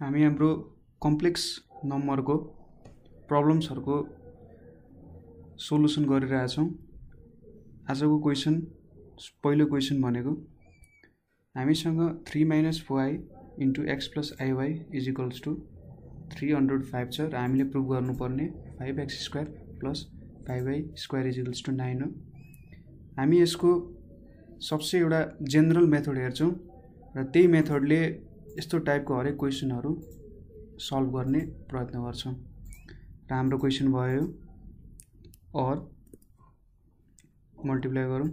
हामी हाम्रो कम्प्लेक्स नम्बरको प्रब्लम्सहरूको सोल्युसन गरिरहेछौँ। आजको क्वेसन पहिलो क्वेसन भनेको हामीसँग three minus four i into x plus i y is equals to three hundred five छ र हामीले प्रुभ गर्नुपर्ने five x square plus five i square is equals to nine हो। हामी यसको सबसे एउटा जेनरल मेथड हेर्छौँ र त्यही मेथडले यस्तो टाइपको हरेक क्वेसनहरू सल्भ गर्ने प्रयत्न गर्छौँ। र हाम्रो क्वेसन भयो मल्टिप्लाई गरौँ।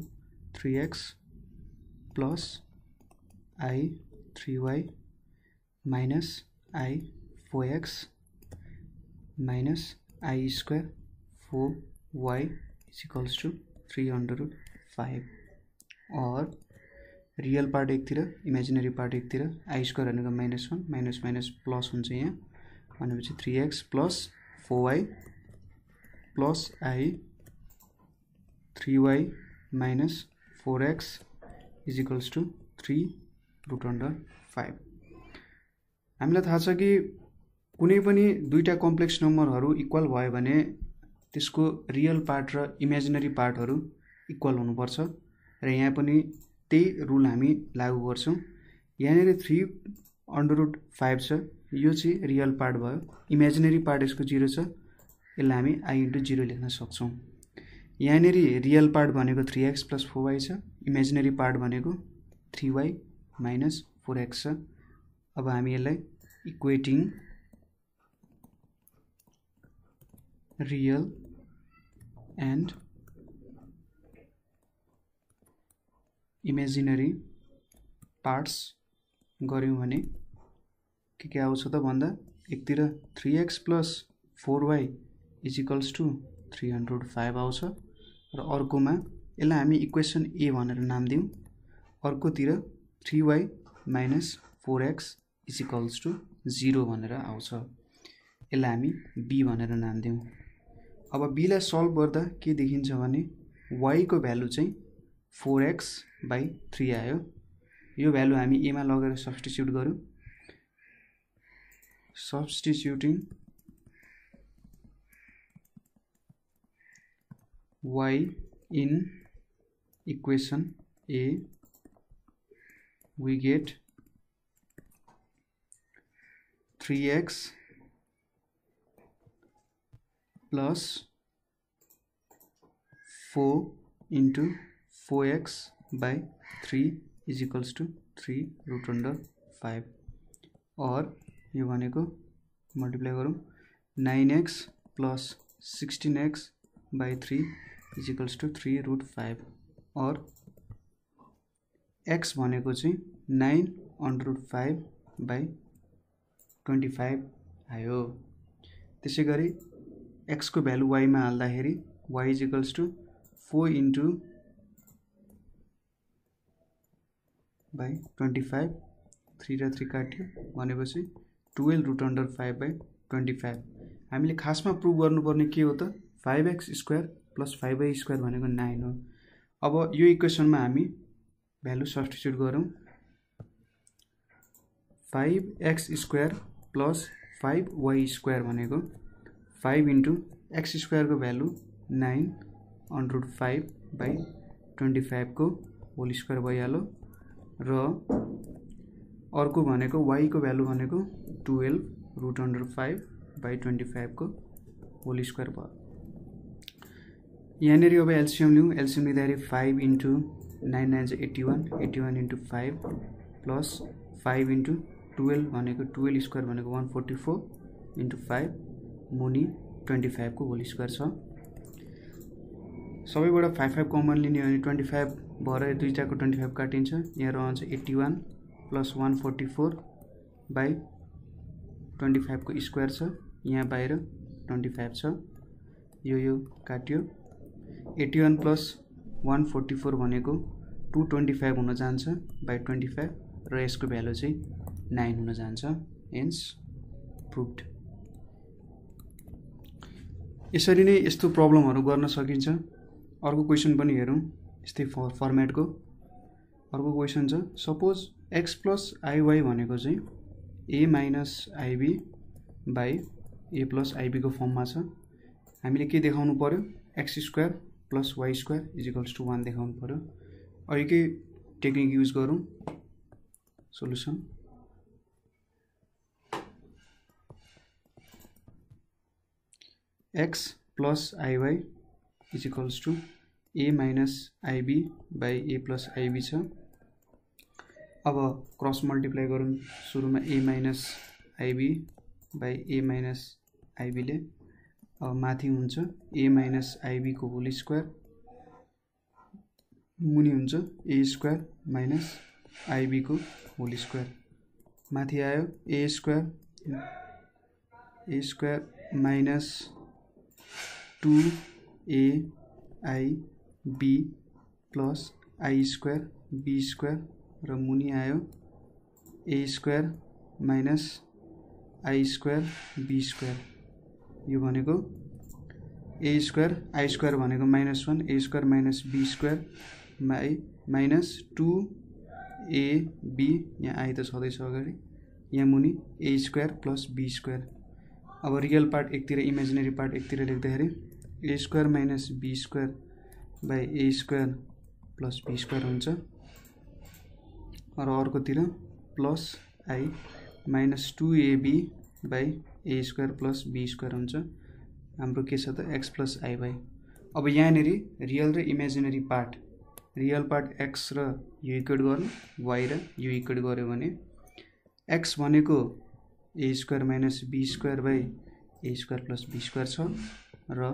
Three x plus i three y minus i four x minus i square four y is equals to three hundred five or real part एकतिर इमेजिनेरी पार्ट एकतिर आई स्क्वायर भनेको minus one minus minus plus हुन्छ यहाँ। भनेपछि three x plus four y plus i three y minus four x is equals to three root under five हामीलाई थाहा छ कि कुनै पनि दुईवटा कम्प्लेक्स नम्बरहरू इक्वल भयो भने त्यसको रियल पार्ट र इमेजिनरी पार्टहरू इक्वल हुनुपर्छ। र यहाँ पनि त्यही रुल हामी लागु गर्छौँ। यहाँनिर थ्री अन्डर रुट फाइभ छ। यो चाहिँ रियल पार्ट भयो। इमेजिनेरी पार्ट यसको जिरो छ। यसलाई हामी आई इन्टु जिरो लेख्न सक्छौँ। यहाँनिर रियल पार्ट भनेको three x plus four y छ। इमेजिनेरी पार्ट भनेको three y minus four x छ। अब हामी यसलाई equating real and imaginary parts गऱ्यौँ भने के के आउँछ त भन्दा एकतिर three x plus four y is equals to three hundred five आउँछ र अर्कोमा यसलाई हामी इक्वेसन ए भनेर नाम दिउँ। अर्कोतिर three y minus four x is equals to zero भनेर आउँछ। यसलाई हामी बी भनेर नाम दिउँ। अब बीलाई सल्भ गर्दा के देखिन्छ भने वाईको भ्यालु चाहिँ फोर एक्स बाई थ्री आयो। यो भ्यालु हामी एमा लगेर सब्सटिच्युट गऱ्यौँ। Substituting y in equation a we get 3x plus 4 into 4x by 3 is equals to 3 root under 5 or यो भनेको मल्टिप्लाई गरौँ nine x plus sixteen x by three is equals to three root five or x भनेको चाहिँ nine under root five by twenty five आयो। त्यसै गरी एक्सको value वाइमा हाल्दाखेरि y is equals to four into by twenty five three र three काट्यो भनेपछि twelve root under five by twenty five हामीले खासमा प्रुभ गर्नुपर्ने के हो त? Five x square plus five y square भनेको नाइन हो। अब यो इक्वेसनमा हामी भ्यालु सब्सटिच्युट गरौँ। Five x square plus five y square भनेको five into x स्क्वायरको value nine under root five by twenty फाइभको होल स्क्वायर भइहाल्यो। र अर्को भनेको वाइको भ्यालु भनेको twelve root under five by twenty फाइभको होल स्क्वायर भयो। यहाँनिर अब एलसिएम लिउँ। एलसिएम लिँदाखेरि फाइभ इन्टु नाइन नाइन चाहिँ eighty one eighty one into five plus five into twelve भनेको टुवेल्भ स्क्वायर भनेको one forty four into five मुनि ट्वेन्टी फाइभको होल स्क्वायर छ। सबैबाट फाइभ फाइभ कमन लिने हो भने ट्वेन्टी फाइभ भएर दुईवटाको ट्वेन्टी फाइभ काटिन्छ। यहाँ रहन्छ eighty one plus one forty four by twenty फाइभको स्क्वायर छ। यहाँ बाहिर ट्वेन्टी फाइभ छ। यो यो काट्यो। Eighty one plus one forty four भनेको टु ट्वेन्टी फाइभ हुन जान्छ बाई ट्वेन्टी फाइभ र यसको भ्यालु चाहिँ नाइन हुन जान्छ। हेन्स प्रुभड यसरी नै यस्तो प्रब्लमहरू गर्न सकिन्छ। अर्को क्वेसन पनि हेरौँ। यस्तै फर फर्मेटको अर्को क्वेसन छ सपोज एक्स प्लस आइवाई भनेको चाहिँ a minus i b by a plus आइबीको फर्ममा छ। हामीले के देखाउनु पऱ्यो x square plus y square is equals to one देखाउनु पऱ्यो अहिलेकै टेक्निक युज गरौँ? Solution x plus i y is equals to a minus i b by a plus i b छ। अब क्रस मल्टिप्लाई गरौँ सुरुमा a minus i b by a minus आइबीले अब माथि हुन्छ ए माइनस आइबीको होल स्क्वायर मुनि हुन्छ ए स्क्वायर माइनस आइबीको होल स्क्वायर माथि आयो a square a square minus two a i b plus i square b square र मुनि आयो a square minus i square b square यो भनेको ए स्क्वायर आई स्क्वायर भनेको minus one a square minus b square my minus two a b यहाँ I त छँदैछ अगाडि। यहाँ मुनि a square plus b square अब रियल पार्ट एकतिर इमेजिनेरी पार्ट एकतिर लेख्दाखेरि a square minus b square by a square plus b square हुन्छ। र अर्कोतिर plus i minus two a b by a square plus b square हुन्छ। हाम्रो के छ त? X plus i by. अब यहाँनिर रियल र imaginary part. Real part x र यु इक्वेट गर्नु वाइ र यु इक्वेट गऱ्यो भने एक्स भनेको a square minus b square by a square plus b square छ र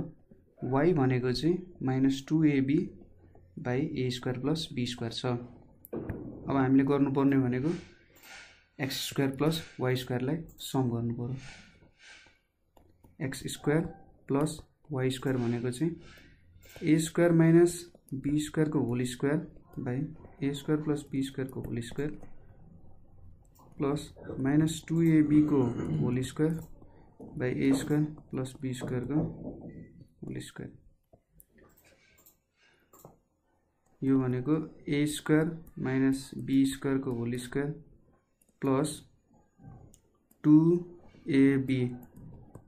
वाइ भनेको चाहिँ minus two a b by a square plus b square छ। अब हामीले गर्नुपर्ने भनेको एक्स स्क्वायर प्लस वाइ स्क्वायरलाई सम गर्नु पऱ्यो x square plus y square भनेको चाहिँ ए square minus b स्क्वायरको whole square by a square plus b स्क्वायरको whole square plus minus two एबीको whole square by a square plus b स्क्वायरको whole square यो ए square minus b स्क्वायरको whole square plus two a b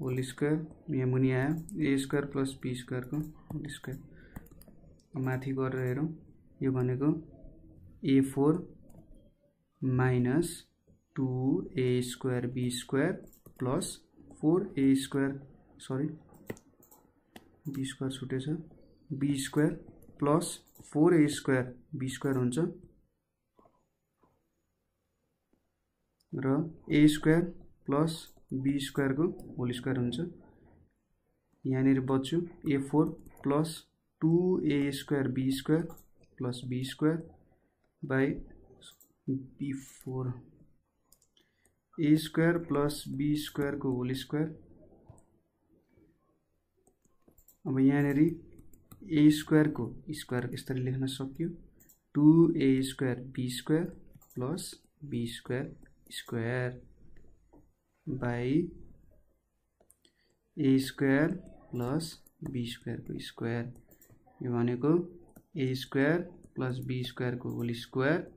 whole square यहाँ मुनि आयो। ए square plus be स्क्वायरको whole square माथि गरेर हेरौँ। यो भनेको a four minus two a square b square plus four a square sorry b square छुटेछ। B square plus four a square b square हुन्छ। र ए स्क्वायर प्लस बी स्क्वायरको whole square हुन्छ। यहाँनिर बच्यो a four plus two a square b square plus b square by b four a square plus b स्क्वायरको whole square अब यहाँनिर ए स्क्वायरको square यसरी लेख्न सक्यो two a square b square plus b square square by a square plus b स्क्वायरको square यो भनेको ए square plus be स्क्वायरको whole square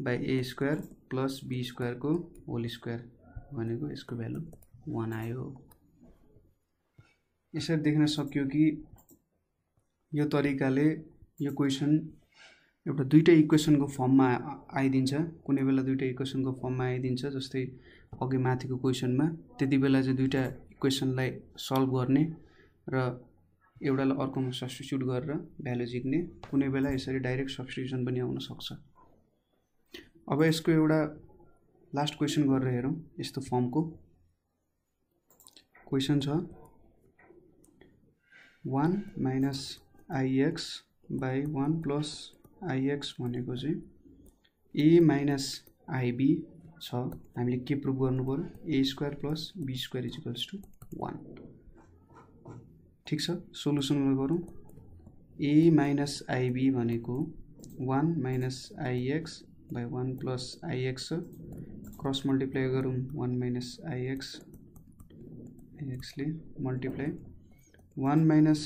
by a square plus b स्क्वायरको whole square भनेको यसको भ्यालु वान आयो यसरी देख्न सक्यो कि यो तरिकाले यो क्वेसन एउटा दुइटै इक्वेसनको फर्ममा आइदिन्छ। कुनै बेला दुइटा इक्वेसनको फर्ममा आइदिन्छ जस्तै अघि माथिको क्वेसनमा त्यति बेला चाहिँ दुइटा इक्वेसनलाई सल्भ गर्ने र एउटालाई अर्कोमा सब्सटिच्युट गरेर भ्यालु झिक्ने कुनै बेला यसरी डाइरेक्ट सब्सटिट्युसन पनि आउन सक्छ। अब यसको एउटा लास्ट क्वेसन गरेर हेरौँ। यस्तो फर्मको क्वेसन छ। One minus i x by one plus i x भनेको चाहिँ ए माइनस आइबी छ। हामीले के प्रुभ गर्नु पऱ्यो a square plus b square is equals to one ठिक छ? सोल्युसनमा गरौँ। ए माइनस आइबी भनेको one minus i x by one plus i x छ। क्रस मल्टिप्लाई गरौँ। वान माइनस आइएक्स आइएक्सले मल्टिप्लाई वान माइनस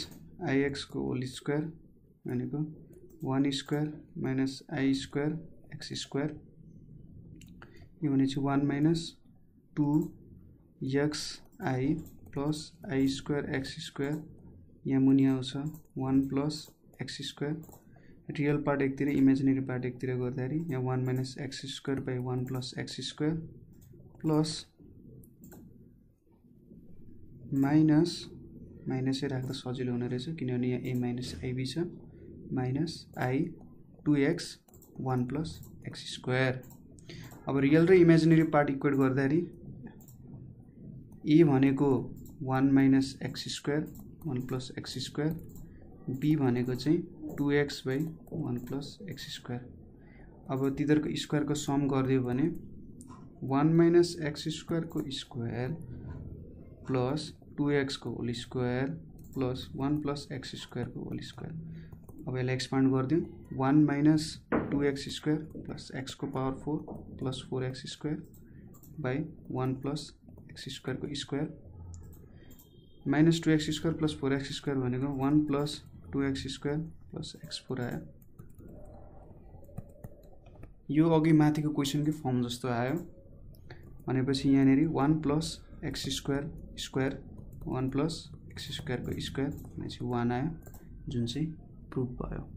आइएक्सको होल स्क्वायर भनेको one square minus i square x square. यो भने चाहिँ one minus two x i plus i square x square. यहाँ मुनि आउँछ one plus x square. Real part एकतिर इमेजिनेरी पार्ट एकतिर गर्दाखेरि यहाँ one minus x square by one plus x square plus minus माइनसै राख्दा सजिलो हुने रहेछ किनभने यहाँ ए माइनस आइबी छ। Minus i two x one plus x square अब रियल र इमेजिनेरी पार्ट इक्वेट गर्दाखेरि ए भनेको one minus x square one plus x square b भनेको चाहिँ two x by one plus x square अब तिनीहरूको स्क्वायरको सम गरिदियो भने वान माइनस एक्स स्क्वायरको square plus two एक्सको whole square plus one plus x स्क्वायरको whole square. अब यसलाई एक्सपान्ड गरिदिउँ one minus two x square plus एक्सको power four plus four x square by one plus x स्क्वायरको square. Minus two x square plus four x square one plus two x square plus x four आयो। यो अघि माथिको क्वेसनकै form जस्तो आयो। यहाँनिर one plus x square square one plus x स्क्वायरको square भनेपछि one आयो जुन चाहिँ प्रुभ भयो